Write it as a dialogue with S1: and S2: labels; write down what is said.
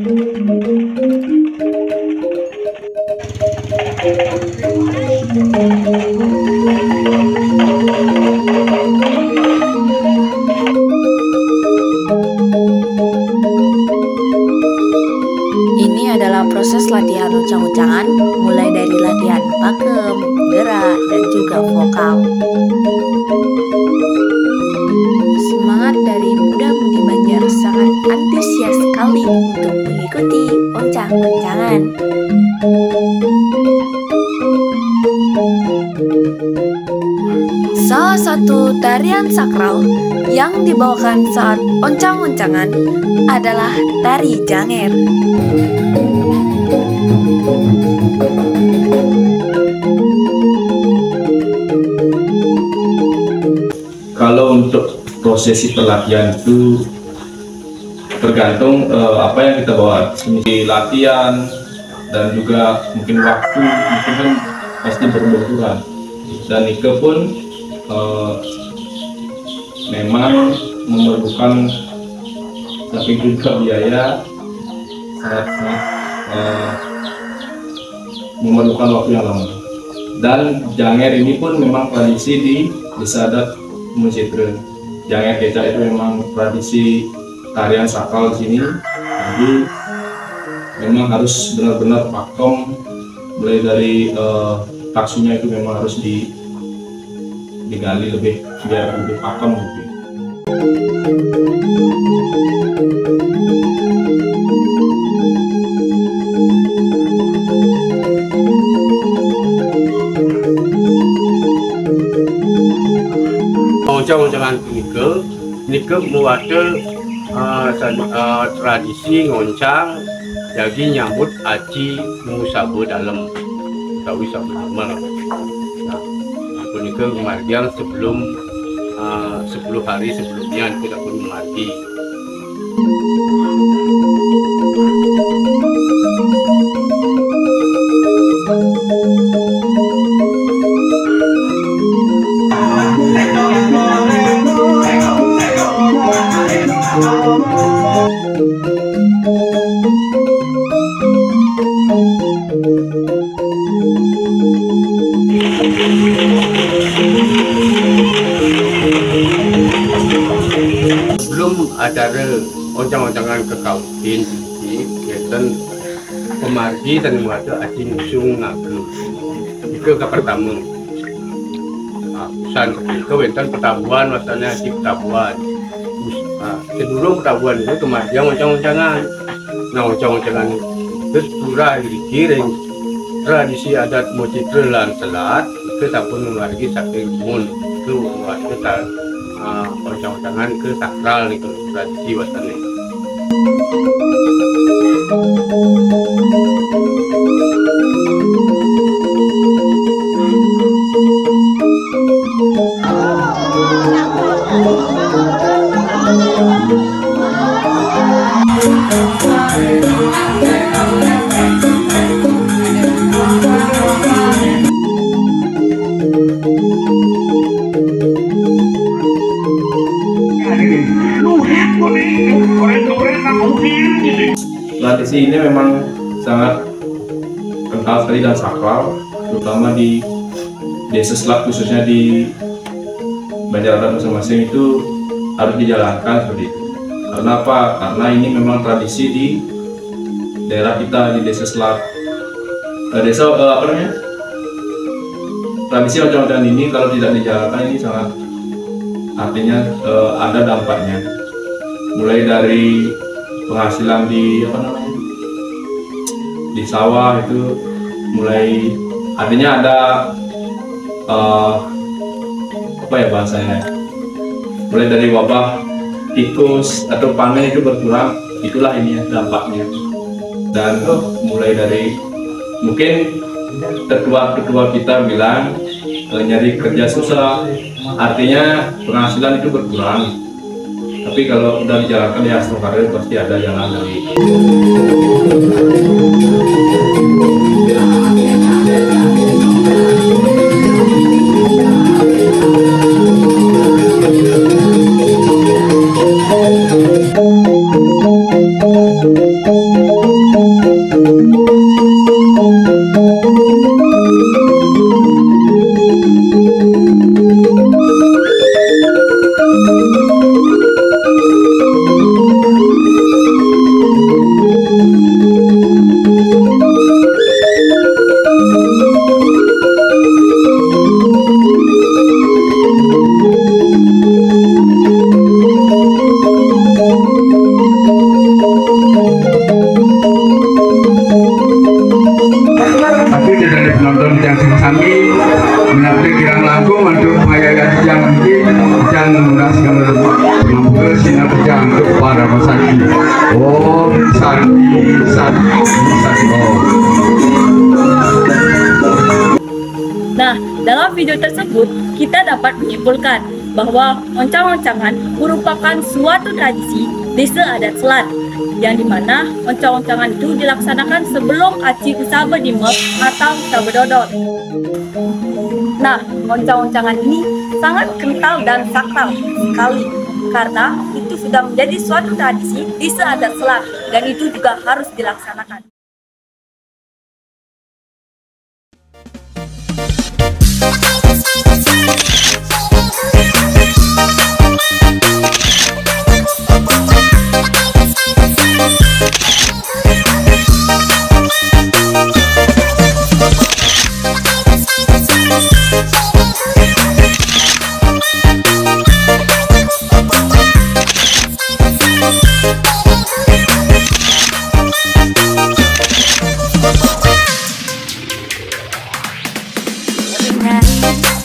S1: Ini adalah proses latihan ucang-ucangan mulai dari latihan pakem, gerak, dan juga vokal. Untuk mengikuti uncang-uncangan. Salah satu tarian sakral yang dibawakan saat oncang-oncangan adalah tari janger.
S2: Kalau untuk prosesi pelatihan itu tergantung eh, apa yang kita bawa. Ini latihan dan juga mungkin waktu mungkin kan pasti berbenturan. Dan Nike pun eh, memang memerlukan tapi juga biaya sangat eh, memerlukan waktu yang lama. Dan janger ini pun memang tradisi di desa adat Muncitra. Janger kecak itu memang tradisi tarian sakral di sini. Jadi memang harus benar-benar pakem mulai dari eh, taksunya itu memang harus di digali lebih biar lebih pakem gitu.
S3: Oncang-oncangan nike, nike mewada uh, tradisi ngoncang jadi nyambut aci musabu dalam tahu sabu. Nah, aku nike kemargian sebelum uh, 10 hari sebelumnya kita pun mati. Sebelum acara oncang-oncangan ke kautin ini, kita pemargi dan muada aci musung ngablu. Itu ke pertama. Ah, Pesan itu wenten petabuan, masalahnya aci petabuan. Ah, Kedua petabuan itu kemargi oncang-oncangan. Nah oncang-oncangan itu surah dikiring tradisi adat mocitra lan selat itu pun memargi sakit mun itu waktu oncang-oncangan ke sakral ke tradisi wasannya.
S2: Tradisi ini memang sangat kental sekali dan sakral, terutama di desa selat khususnya di Banjar Adat masing-masing itu harus dijalankan seperti itu. Karena apa? Karena ini memang tradisi di daerah kita di desa selat. Eh, desa eh, apa namanya? Tradisi oncom-oncom ini kalau tidak dijalankan ini sangat artinya eh, ada dampaknya. Mulai dari penghasilan di apa namanya di sawah itu mulai artinya ada eh, apa ya bahasanya? Mulai dari wabah tikus atau panen itu berkurang itulah ini ya dampaknya. Dan oh, mulai dari mungkin ketua-ketua kita bilang eh, nyari kerja susah. Artinya penghasilan itu berkurang tapi kalau udah dijalankan ya karir pasti ada jalan dari
S4: Agung Madut Mayagas ya, Jambi yang menunaskan lembaga sinar jangkut para masaki Oh Sandi Sandi Sandi oh.
S1: Nah, dalam video tersebut kita dapat menyimpulkan bahwa oncang-oncangan merupakan suatu tradisi desa adat selat yang di mana oncang-oncangan itu dilaksanakan sebelum aci kusaba dimep atau kusaba dodot. Nah, oncang-oncangan ini sangat kental dan sakral sekali karena itu sudah menjadi suatu tradisi desa adat selat dan itu juga harus dilaksanakan. right